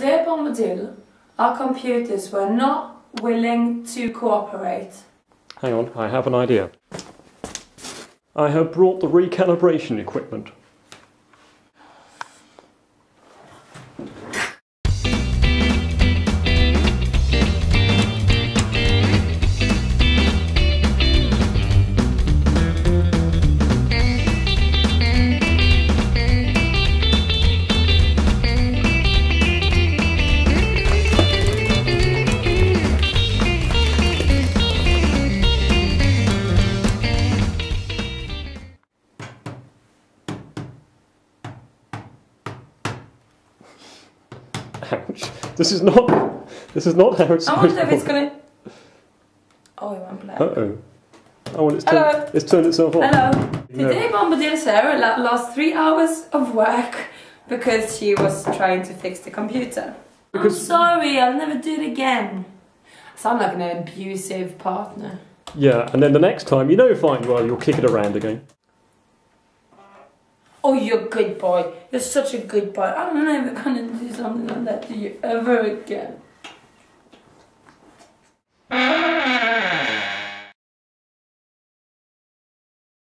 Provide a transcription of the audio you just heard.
Bombadil, our computers were not willing to cooperate. Hang on, I have an idea. I have brought the recalibration equipment. Ouch. This is not. This is not how it's I wonder if to it's gonna. Oh, it went black. Uh oh. Oh, and it's Hello. turned, it's turned itself off. Hello. No. Today, Bombadil Sara lost three hours of work because she was trying to fix the computer. I'm Because- sorry, I'll never do it again. I sound like an abusive partner. Yeah, and then the next time, you know fine well, you'll kick it around again. Oh, you're a good boy. You're such a good boy. I'm never gonna do something like that to you ever again.